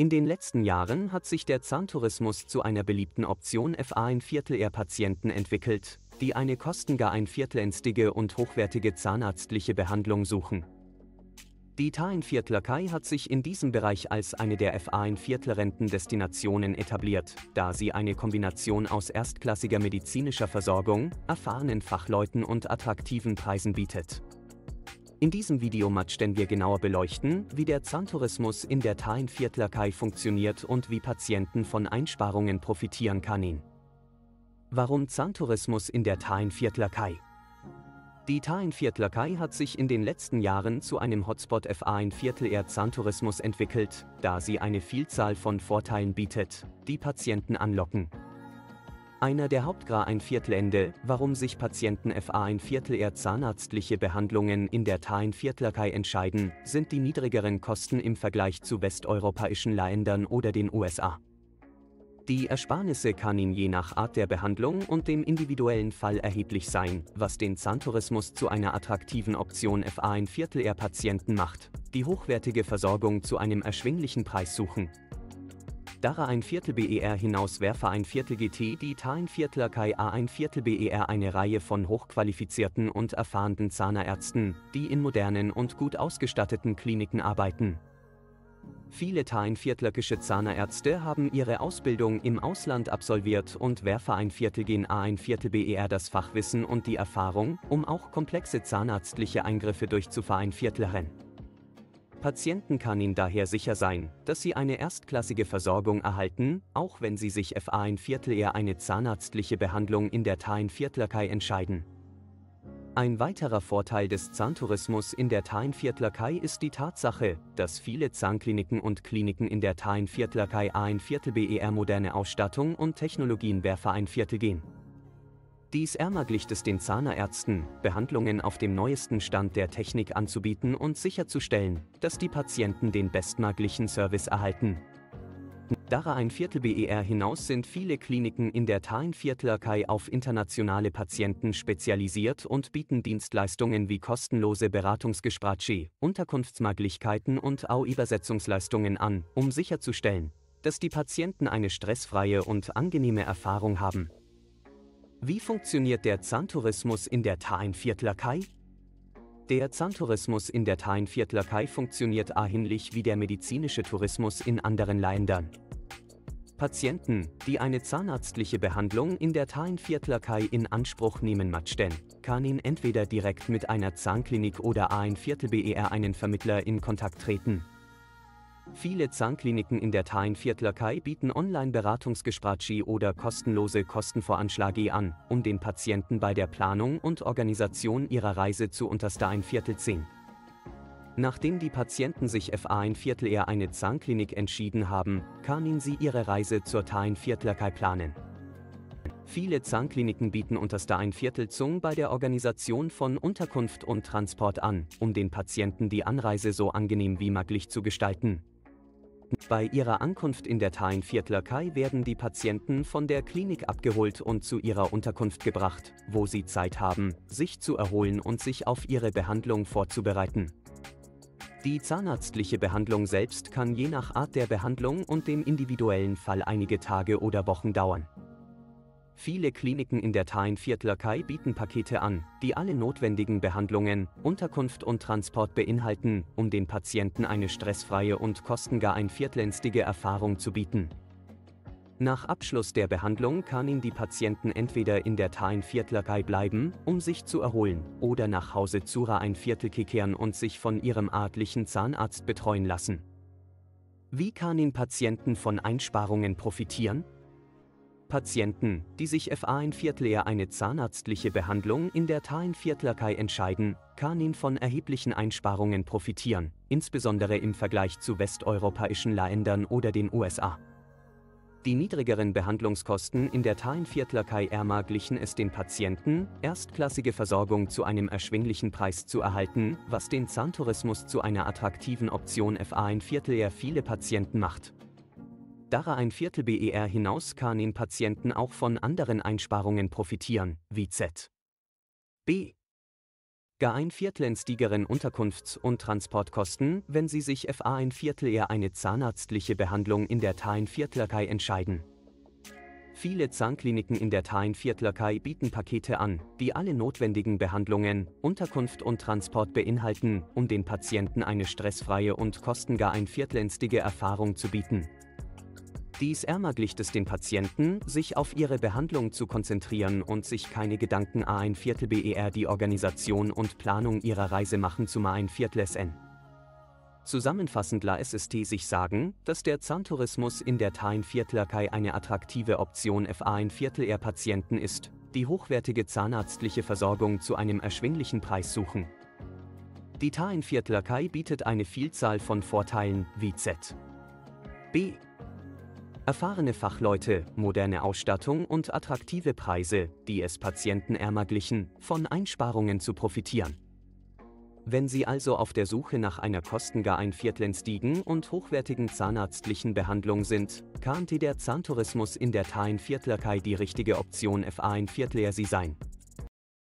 In den letzten Jahren hat sich der Zahntourismus zu einer beliebten Option FA ein Viertel-R-Patienten entwickelt, die eine kostengar ein Viertelenstige und hochwertige zahnarztliche Behandlung suchen. Die Tainviertlerkei hat sich in diesem Bereich als eine der FA-Viertelrentendestinationen etabliert, da sie eine Kombination aus erstklassiger medizinischer Versorgung, erfahrenen Fachleuten und attraktiven Preisen bietet. In diesem Video möchten wir genauer beleuchten, wie der Zahntourismus in der Tainviertlerkei funktioniert und wie Patienten von Einsparungen profitieren können. Warum Zahntourismus in der Tainviertlerkei? Die Tainviertlerkei hat sich in den letzten Jahren zu einem Hotspot FA ein Viertel Air Zahntourismus entwickelt, da sie eine Vielzahl von Vorteilen bietet, die Patienten anlocken. Einer der Hauptgrad ein Viertelende, warum sich Patienten FA ein Viertel Air zahnarztliche Behandlungen in der Tainviertlerkei entscheiden, sind die niedrigeren Kosten im Vergleich zu westeuropäischen Ländern oder den USA. Die Ersparnisse kann je nach Art der Behandlung und dem individuellen Fall erheblich sein, was den Zahntourismus zu einer attraktiven Option FA ein Viertel R Patienten macht, die hochwertige Versorgung zu einem erschwinglichen Preis suchen. Dara ein Viertel BER hinaus werfe ein Viertel GT die Tain Viertler Kai A ein Viertel BER eine Reihe von hochqualifizierten und erfahrenen Zahnärzten, die in modernen und gut ausgestatteten Kliniken arbeiten. Viele Tainviertlöckische Zahnärzte haben ihre Ausbildung im Ausland absolviert und werfe ein Viertel gen A ein Viertel BER das Fachwissen und die Erfahrung, um auch komplexe zahnarztliche Eingriffe durchzufahren Viertleren. Patienten kann ihnen daher sicher sein, dass sie eine erstklassige Versorgung erhalten, auch wenn sie sich FA ein Viertel eher eine zahnarztliche Behandlung in der Tain-Viertlerkei entscheiden. Ein weiterer Vorteil des Zahntourismus in der Tainviertlerkei ist die Tatsache, dass viele Zahnkliniken und Kliniken in der Tainviertlerkei ein Viertel BER moderne Ausstattung und Technologien werfer ein Viertel gehen. Dies ermöglicht es den Zahnärzten, Behandlungen auf dem neuesten Stand der Technik anzubieten und sicherzustellen, dass die Patienten den bestmöglichen Service erhalten. Dara ein Viertel BER hinaus sind viele Kliniken in der Tainviertlerkei auf internationale Patienten spezialisiert und bieten Dienstleistungen wie kostenlose Beratungsgespräche, Unterkunftsmöglichkeiten und auch Übersetzungsleistungen an, um sicherzustellen, dass die Patienten eine stressfreie und angenehme Erfahrung haben. Wie funktioniert der Zahntourismus in der Tainviertlerkei? Der Zahntourismus in der Tainviertlerkei funktioniert ähnlich wie der medizinische Tourismus in anderen Ländern. Patienten, die eine zahnarztliche Behandlung in der Tainviertlerkei in Anspruch nehmen möchten, kann ihn entweder direkt mit einer Zahnklinik oder ein Viertel BER einen Vermittler in Kontakt treten. Viele Zahnkliniken in der Tainviertlerkei bieten Online-Beratungsgespräche oder kostenlose Kostenvoranschläge an, um den Patienten bei der Planung und Organisation ihrer Reise zu unterster ein Viertel ziehen. Nachdem die Patienten sich FA ein Viertel eher eine Zahnklinik entschieden haben, können sie ihre Reise zur Tain Viertlerkei planen. Viele Zahnkliniken bieten unterster ein Viertelzung bei der Organisation von Unterkunft und Transport an, um den Patienten die Anreise so angenehm wie möglich zu gestalten. Bei ihrer Ankunft in der Tainviertlerkei werden die Patienten von der Klinik abgeholt und zu ihrer Unterkunft gebracht, wo sie Zeit haben, sich zu erholen und sich auf ihre Behandlung vorzubereiten. Die zahnarztliche Behandlung selbst kann je nach Art der Behandlung und dem individuellen Fall einige Tage oder Wochen dauern. Viele Kliniken in der Tainviertlerkei bieten Pakete an, die alle notwendigen Behandlungen, Unterkunft und Transport beinhalten, um den Patienten eine stressfreie und kostengar ein viertlenstige Erfahrung zu bieten. Nach Abschluss der Behandlung kann ihn die Patienten entweder in der Tainviertlerkei bleiben, um sich zu erholen, oder nach Hause Zura ein Viertel kehren und sich von ihrem artlichen Zahnarzt betreuen lassen. Wie kann ihn Patienten von Einsparungen profitieren? Patienten, die sich FA ein Viertler eine zahnarztliche Behandlung in der Tainviertlerkei entscheiden, kann ihn von erheblichen Einsparungen profitieren, insbesondere im Vergleich zu westeuropäischen Ländern oder den USA. Die niedrigeren Behandlungskosten in der Tainviertlerkei ermöglichen es den Patienten, erstklassige Versorgung zu einem erschwinglichen Preis zu erhalten, was den Zahntourismus zu einer attraktiven Option FA ein Viertel viele Patienten macht. Dara ein Viertel BER hinaus kann in Patienten auch von anderen Einsparungen profitieren, wie Z. B. gar ein Viertel entstigeren Unterkunfts- und Transportkosten, wenn Sie sich FA ein Viertel eher eine zahnarztliche Behandlung in der Tain-Viertlerkei entscheiden. Viele Zahnkliniken in der Tain-Viertlerkei bieten Pakete an, die alle notwendigen Behandlungen, Unterkunft und Transport beinhalten, um den Patienten eine stressfreie und kostengar ein viertelenstige Erfahrung zu bieten. Dies ermöglicht es den Patienten, sich auf ihre Behandlung zu konzentrieren und sich keine Gedanken a ein Viertel BER die Organisation und Planung ihrer Reise machen zu ma ein Viertel SN. Zusammenfassend la SST sich sagen, dass der Zahntourismus in der Tain Viertlerkei eine attraktive Option FA ein Viertel eher Patienten ist, die hochwertige zahnarztliche Versorgung zu einem erschwinglichen Preis suchen. Die Tain Viertlerkei bietet eine Vielzahl von Vorteilen wie Z. B. Erfahrene Fachleute, moderne Ausstattung und attraktive Preise, die es Patienten ermöglichen, von Einsparungen zu profitieren. Wenn Sie also auf der Suche nach einer kostengar ein viertelnstigen und hochwertigen zahnarztlichen Behandlung sind, kann der Zahntourismus in der Tain Viertlerkei die richtige Option FA ein Viertler Sie sein.